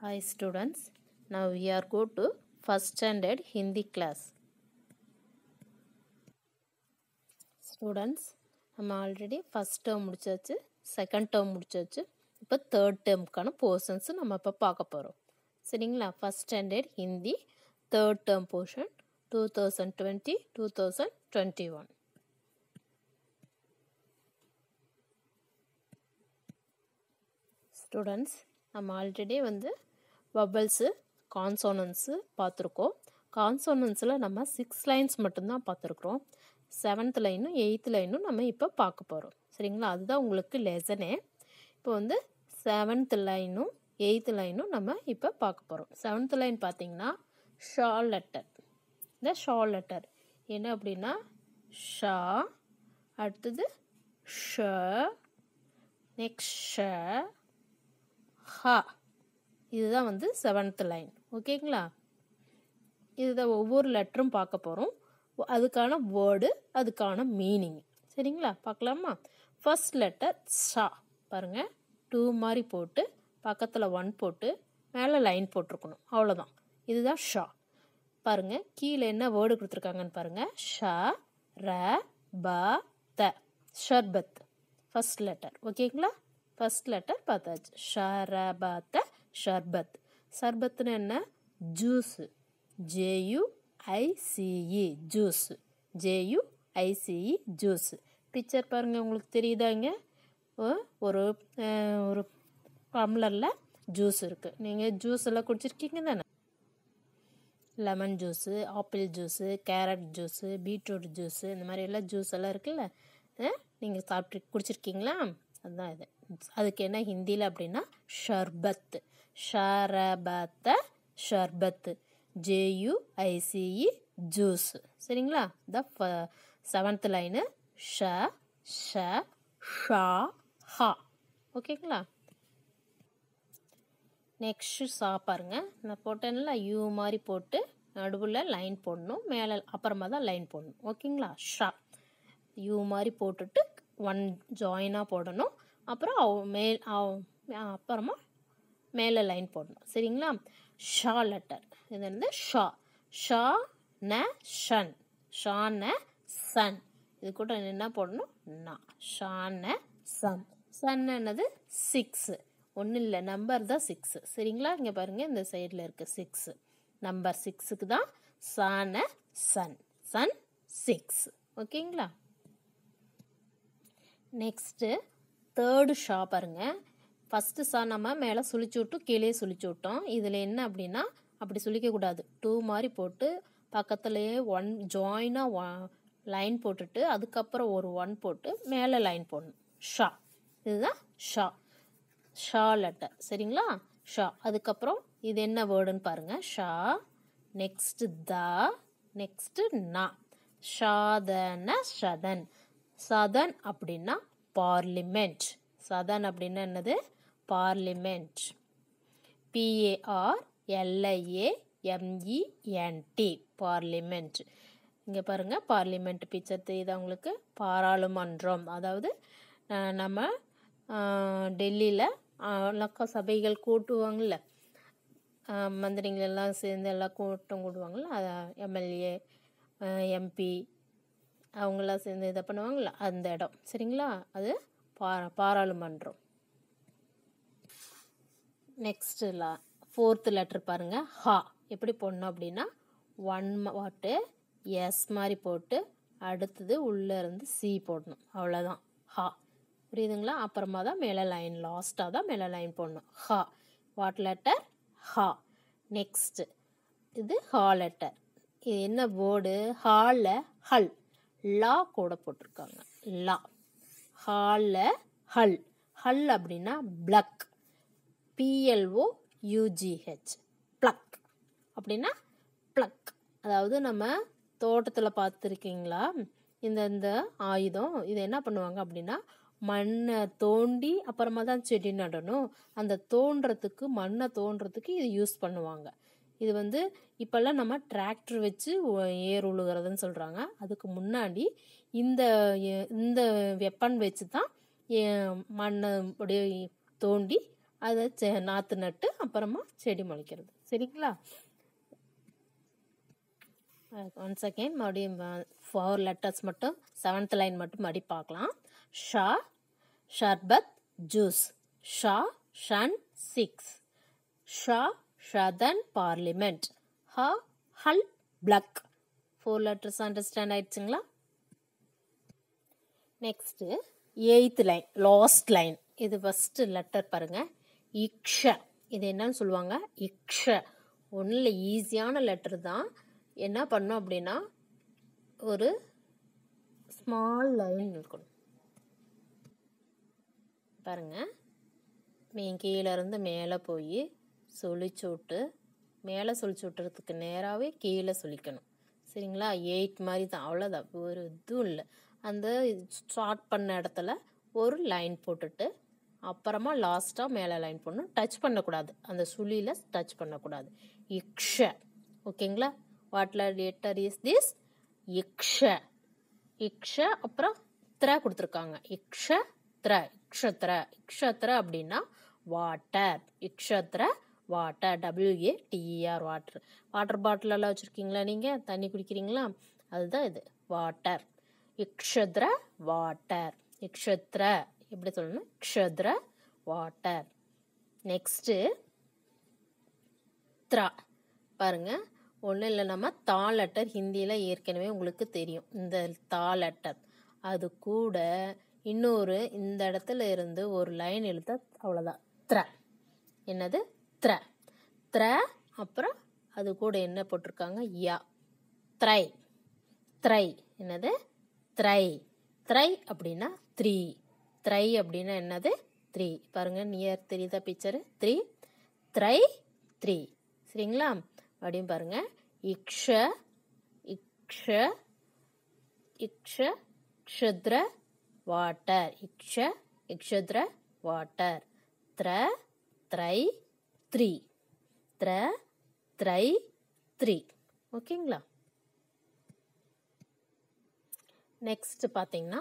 Hi students, now we are go to first standard Hindi class. Students நம்ம already first term முடிச்சாச்சு second term முடிச்சாச்சு. இப்போ third டேர்முக்கான portions நம்ம இப்போ பார்க்க போகிறோம் சரிங்களா? First standard Hindi third term portion two thousand twenty two thousand twenty one students நம்ம ஆல்ரெடி வந்து வபல்ஸு கான்சோனன்ஸு பார்த்துருக்கோம். கான்சோனன்ஸில் நம்ம சிக்ஸ் லைன்ஸ் மட்டும்தான் பார்த்துருக்குறோம். செவன்த் லைனும் எயித் லைனும் நம்ம இப்போ பார்க்க போகிறோம் சரிங்களா? அதுதான் உங்களுக்கு லெசனே இப்போ வந்து செவன்த் லைனும் எயித் லைனும் நம்ம இப்போ பார்க்க போகிறோம் செவன்த் லைன் பார்த்தீங்கன்னா ஷா லெட்டர் இந்த ஷா லெட்டர் என்ன அப்படின்னா ஷா அடுத்தது ஷ நெக்ஸ்ட் ஷ ஹா. இதுதான் வந்து செவன்த் லைன் ஓகேங்களா இதுதான் ஒவ்வொரு லெட்டரும் பார்க்க போகிறோம் அதுக்கான வேர்டு அதுக்கான மீனிங் சரிங்களா? பார்க்கலாமா? ஃபர்ஸ்ட் லெட்டர் ஷா பாருங்கள் டூ மாதிரி போட்டு பக்கத்தில் ஒன் போட்டு மேலே லைன் போட்டிருக்கணும். அவ்வளோதான் இதுதான் ஷா. பாருங்கள் கீழே என்ன வேர்டு கொடுத்துருக்காங்கன்னு பாருங்கள் ஷ ர ப த. ஷர்பத். ஃபர்ஸ்ட் லெட்டர் ஓகேங்களா ஃபர்ஸ்ட் லெட்டர் பார்த்தாச்சு. ஷரபத்த ஷர்பத். சர்பத்துன்னு என்ன? Juice. J U I C E juice. J U I C E juice. Picture பாருங்கள் உங்களுக்கு தெரியுதாங்க ஒரு ஒரு டம்ளரில் ஜூஸ் இருக்குது நீங்கள் ஜூஸ் எல்லாம் குடிச்சிருக்கீங்க தானே? Lemon juice apple juice carrot juice beetroot juice இந்த மாதிரி எல்லாம் ஜூஸ் எல்லாம் இருக்குல்ல? நீங்கள் சாப்பிட்டு குடிச்சிருக்கீங்களா? அதுதான் இது. அதுக்கு என்ன ஹிந்தியில் அப்படின்னா ஷர்பத். ஷரபத்த ஷர்பத்து ஜேயுஐசிஇ ஜூஸ். சரிங்களா? த செவன்த் லைனு ஷ ஷ ஷா ஹா. ஓகேங்களா? நெக்ஸ்ட்டு சா பாருங்க. நான் போட்டேன்ல யூ மாதிரி போட்டு நடுவில் லைன் போடணும் மேலே அப்புறமா தான் லைன் போடணும். ஓகேங்களா? ஷா. யூ மாதிரி போட்டுட்டு ஒன் ஜாயினாக போடணும். அப்புறம் மேல் அப்புறமா மேலே லைன் போடணும். சரிங்களா? ஷா லெட்டர். இது வந்து ஷா. ஷா ந ஷன். ஷா ந சன். இது கூட என்ன போடணும்? நா. ஷா ந சன். சன் என்னது? சிக்ஸு. ஒன்றும் இல்லை. நம்பர் தான் சிக்ஸு. சரிங்களா? இங்கே பாருங்கள் இந்த சைடில் இருக்க சிக்ஸு. நம்பர் சிக்ஸுக்கு தான் சான சன். சன் சிக்ஸ். ஓகேங்களா? நெக்ஸ்ட்டு தேர்டு ஷா பாருங்கள் ஃபஸ்ட்டு சா நம்ம மேலே சுழிச்சு விட்டு கீழே சுழிச்சு விட்டோம். இதில் என்ன அப்படின்னா அப்படி சுழிக்கக்கூடாது டூ மாதிரி போட்டு பக்கத்துலேயே ஒன் ஜாயினாக லைன் போட்டுட்டு அதுக்கப்புறம் ஒரு ஒன் போட்டு மேலே லைன் போடணும். ஷா. இதுதான் ஷா. ஷா லெட்டர் சரிங்களா? ஷா. அதுக்கப்புறம் இது என்ன வேர்டுன்னு பாருங்கள் ஷா. நெக்ஸ்ட் த. நெக்ஸ்ட்டு நா. ஷாதன ஷதன் சதன் அப்படின்னா பார்லிமெண்ட் சதன் அப்படின்னா என்னது? Parliament P A R L I A M E N T parliament இங்கே பாருங்கள் பார்லிமெண்ட் பிக்சர் தெரியுது அவங்களுக்கு பாராளுமன்றம். அதாவது நம்ம டெல்லியில் லக்க சபைகள் கூட்டுவாங்கள்ல மந்திரிகள் எல்லாம் சேர்ந்து எல்லாம் கூட்டம் கூடுவாங்கள்ல அதை எம்எல்ஏ எம்பி அவங்களாம் சேர்ந்து இதை பண்ணுவாங்கள்ல அந்த இடம். சரிங்களா? அது பா பாராளுமன்றம். நெக்ஸ்ட்டு ஃபோர்த்து லெட்டர் பாருங்கள் ஹா எப்படி போடணும் அப்படின்னா ஒன் வாட்டு எஸ் மாதிரி போட்டு அடுத்தது உள்ளே இருந்து சி போடணும். அவ்வளோதான் ஹா புரியுதுங்களா? அப்புறமா தான் மேலே லைன் லாஸ்ட்டாக தான் மேலே லைன் போடணும். ஹா வாட் லெட்டர் ஹா நெக்ஸ்ட்டு இது ஹா லெட்டர் இது என்ன வேர்டு ஹாலில் ஹல் லா கூட போட்டிருக்காங்க. லா ஹாலில் ஹல் ஹல் அப்படின்னா plough P L O U G H plough அப்படின்னா ப்ளக் அதாவது நம்ம தோட்டத்தில் பார்த்துருக்கீங்களா? இந்த இந்த ஆயுதம் இதை என்ன பண்ணுவாங்க அப்படின்னா மண்ணை தோண்டி அப்புறமா தான் செடி நடணும். அந்த தோன்றதுக்கு மண்ணை தோன்றதுக்கு இது யூஸ் பண்ணுவாங்க. இது வந்து இப்போல்லாம் நம்ம டிராக்டர் வச்சு ஏர் உழுகிறதுன்னு சொல்கிறாங்க அதுக்கு முன்னாடி இந்த இந்த வெப்பன் வச்சு தான் மண்ணை அப்படியே தோண்டி அதை செ நாற்று நட்டு அப்புறமா செடி முளைக்கிறது. சரிங்களா? ஒன்ஸ் அகெயின் மறுபடியும் ஃபோர் லெட்டர்ஸ் மட்டும் செவன்த் லைன் மட்டும் மறுபடி பார்க்கலாம். ஷா ஷர்பத் ஜூஸ். ஷா ஷன் சிக்ஸ். ஷா ஷதன் பார்லிமெண்ட். ஹ ஹல் plough. Four letters understand ஆயிடுச்சுங்களா? Next eighth line last line இது ஃபஸ்ட்டு லெட்டர் பாருங்கள் இக்ஷ. இது என்னன்னு சொல்லுவாங்க? இக்ஷ. ஒன்றில் ஈஸியான லெட்டர் தான். என்ன பண்ணோம் அப்படின்னா ஒரு ஸ்மால் லைன் இருக்கணும் பாருங்கள் மீ கீழே இருந்து மேலே போய் சொலிச்சு விட்டு மேலே சொலிச்சு விட்டுறதுக்கு நேராகவே கீழே சொல்லிக்கணும் சரிங்களா? எயிட் மாதிரி தான். அவ்வளோதான் ஒரு இதுவும் இல்லை. அந்த ஸ்டார்ட் பண்ண இடத்துல ஒரு லைன் போட்டுட்டு அப்புறமா லாஸ்ட்டாக மேலே லைன் போடணும். டச் பண்ணக்கூடாது. அந்த சுழியில் டச் பண்ணக்கூடாது. இக்ஷ. ஓகேங்களா? வாட்ல லெட்டர் இஸ் திஸ் இக்ஷ. இக்ஷ அப்புறம் த்ர கொடுத்துருக்காங்க. இக்ஷ த்ர. இக்ஷத்ர இக்ஷத்ர அப்படின்னா water இக்ஷத்ர water W A T E R water water பாட்டிலெல்லாம் வச்சுருக்கீங்களா நீங்கள் தண்ணி குடிக்கிறீங்களா? அதுதான் இது. வாட்டர் இக்ஷத்ர வாட்டர் இக்ஷத்ர எப்படி சொல்லணும்? க்ஷத்ர வாட்டர். நெக்ஸ்ட்டு த்ரா. பாருங்க. ஒன்றும் இல்லை நம்ம தா லெட்டர் ஹிந்தியில் ஏற்கனவே உங்களுக்கு தெரியும். இந்த தா லெட்டர். அது கூட இன்னொரு இந்த இடத்துல இருந்து ஒரு லைன் எழுத்த அவ்வளோதான் த்ர. என்னது? த்ர. த்ர அப்புறம் அது கூட என்ன போட்டிருக்காங்க? யா. த்ரை. த்ரை. என்னது? த்ரை. த்ரை அப்படின்னா த்ரீ. த்ரை அப்படின்னா என்னது? த்ரீ. பாருங்க நியர் தெரியுதா பிக்சரு த்ரீ. த்ரை த்ரீ. சரிங்களா? அப்படியும் பாருங்க. இக்ஷ இக்ஷ இக்ஷ க்ஷத்ர வாட்டர். இக்ஷ இக்ஷத்ர வாட்டர். த்ர த்ரை த்ரீ. த்ர த்ரை த்ரீ. ஓகேங்களா? நெக்ஸ்ட் பார்த்தீங்கன்னா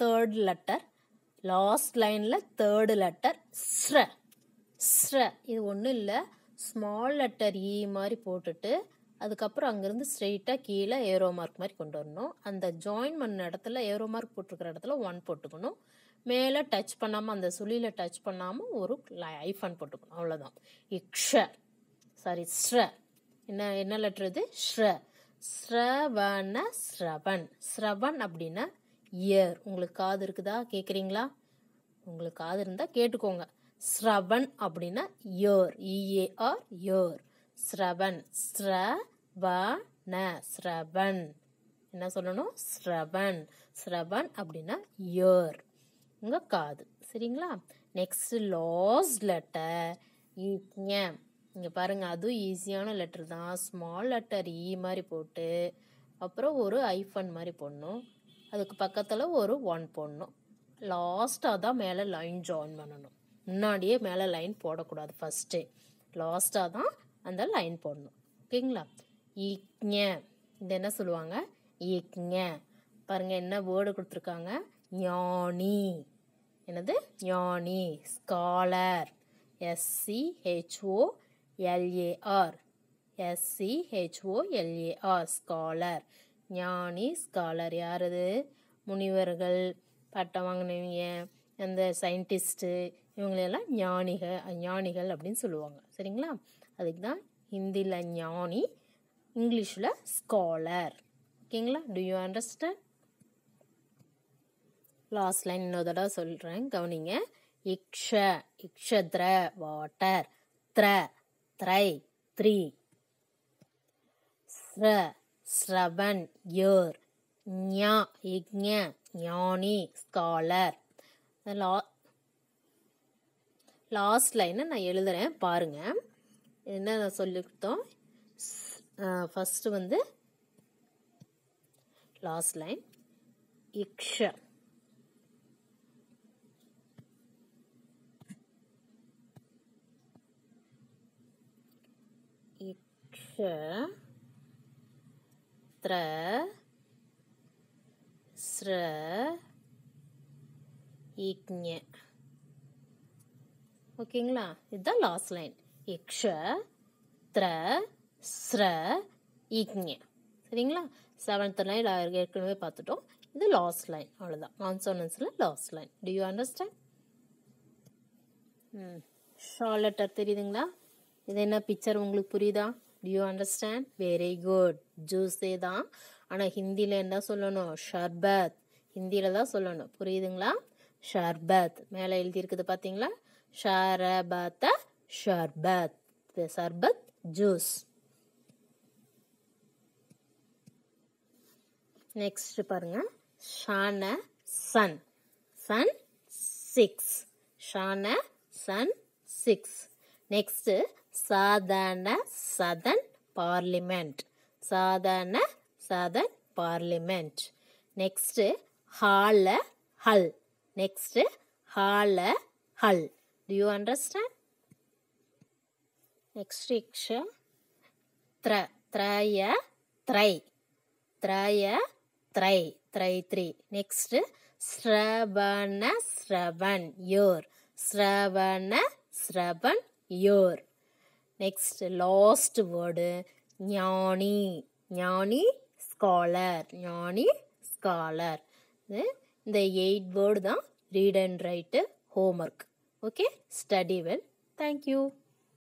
தேர்ட் லெட்டர் லாஸ்ட் லைனில் தேர்டு லெட்டர் ஸ்ர. ஸ்ர. இது ஒன்றும் இல்லை. ஸ்மால் லெட்டர் இ மாதிரி போட்டுட்டு அதுக்கப்புறம் அங்கேருந்து ஸ்ட்ரெயிட்டாக கீழே ஏரோ மார்க் மாதிரி கொண்டு வரணும். அந்த ஜாயின் பண்ண இடத்துல ஏரோ மார்க் போட்டிருக்கிற இடத்துல ஒன் போட்டுக்கணும். மேலே டச் பண்ணாமல் அந்த சுழியில் டச் பண்ணாமல் ஒரு ஐஃபன் போட்டுக்கணும். அவ்வளோதான் இக்ஷ. சாரி ஸ்ர. என்ன என்ன லெட்டர் இது? ஸ்ர. ஸ்ரவண ஸ்ரவன். ஸ்ரவன் அப்படின்னா இயர். உங்களுக்கு காது இருக்குதா? கேட்குறீங்களா உங்களுக்கு காது இருந்தால் கேட்டுக்கோங்க. ஸ்ரவன் அப்படின்னா ear. E A R ear. Shravan. ஸ்ரவண. ஸ்ரவன். என்ன சொல்லணும்? ஸ்ரவன். ஸ்ரவன் அப்படின்னா இயர். உங்கள் காது. சரிங்களா? நெக்ஸ்ட் லாஸ்ட் லெட்டர் இங்க இங்கே பாருங்கள் அதுவும் ஈஸியான லெட்டர் தான். ஸ்மால் லெட்டர் இ மாதிரி போட்டு அப்புறம் ஒரு ஐஃபன் மாதிரி போடணும். அதுக்கு பக்கத்தில் ஒரு ஒன் போடணும் லாஸ்ட்டாக தான் மேலே லைன் ஜாயின் பண்ணணும். முன்னாடியே மேலே லைன் போடக்கூடாது ஃபஸ்ட்டு லாஸ்ட்டாக தான் அந்த லைன் போடணும். ஓகேங்களா ஈக்ஞ இது என்ன சொல்லுவாங்க? ஈக்ஞ பாருங்கள் என்ன வேர்டு கொடுத்துருக்காங்க? ஞானி. என்னது? ஞானி. ஸ்காலர் எஸ்சிஹெச்ஓ எல்ஏஆர் எஸ்சிஹெச்ஓஎல்ஏஆர் ஸ்காலர் ஞானி ஸ்காலர் யார் அது முனிவர்கள் பட்டம் வாங்கினவங்க அந்த சயின்டிஸ்ட்டு இவங்களெல்லாம் ஞானிகள் ஞானிகள் அப்படின்னு சொல்லுவாங்க. சரிங்களா? அதுக்கு தான் ஹிந்தியில் ஞானி இங்கிலீஷில் ஸ்காலர் ஓகேங்களா? Do you understand last line இன்னொரு தடவை சொல்கிறேன் கவனிங்க. இக்ஷ இக்ஷத்ர வாட்டர் த்ர த்ரை த்ரீ. ஸ்ர ஸ்ரவன் யர் ஞா இக்ஞ ஞானி ஸ்காலர். லா லாஸ்ட் லைனை நான் எழுதுறேன் பாருங்க. என்ன நான் சொல்லி கொடுத்தோம் ஃபஸ்ட்டு வந்து லாஸ்ட் லைன் இக்ஷ இக்ஷ த்ர ஸ்ர இக்ஞ ஓகேங்களா? இதுதான் லாஸ்ட் லைன் இக்ஷ த்ர ஸ்ர இக்ஞ சரிங்களா? செவன்த் லைன் ஏற்கனவே பார்த்துட்டோம். இது லாஸ்ட் லைன் அவ்வளோதான் கான்சோனன்ஸில் last line do you understand hmm. Short letter தெரியுதுங்களா? இது என்ன பிக்சர் உங்களுக்கு புரியுதா? Do you understand very good ஜூஸே தான். ஆனால் ஹிந்தியில் என்ன சொல்லணும்? ஷர்பத் ஹிந்தியில் தான் சொல்லணும். புரியுதுங்களா? ஷர்பத் மேலே எழுதியிருக்குது பார்த்தீங்களா ஷரபத்த ஷர்பத் சர்பத் ஜூஸ் நெக்ஸ்ட் பாருங்க. ஷான சன் சன் சிக்ஸ் ஷான சன் சிக்ஸ் நெக்ஸ்ட்டு சாதாரண சதன் பார்லிமெண்ட். சாதாரண சதன் பார்லிமெண்ட். நெக்ஸ்ட்டு ஹால ஹல். நெக்ஸ்ட்டு ஹால ஹல். டு யூ அண்டர்ஸ்டாண்ட் நெக்ஸ்ட் இக்ஷா த்ர த்ரய த்ரை. த்ரய த்ரை. த்ரை த்ரீ. நெக்ஸ்ட்டு ஸ்ரவண ஸ்ரவன் யோர். ஸ்ரவண ஸ்ரவன் யோர். நெக்ஸ்ட் லாஸ்ட் வேர்டு ஞானி. ஞானி ஸ்காலர் ஞானி ஸ்காலர் இந்த எயிட் வேர்டு தான் read and write homework okay study well thank you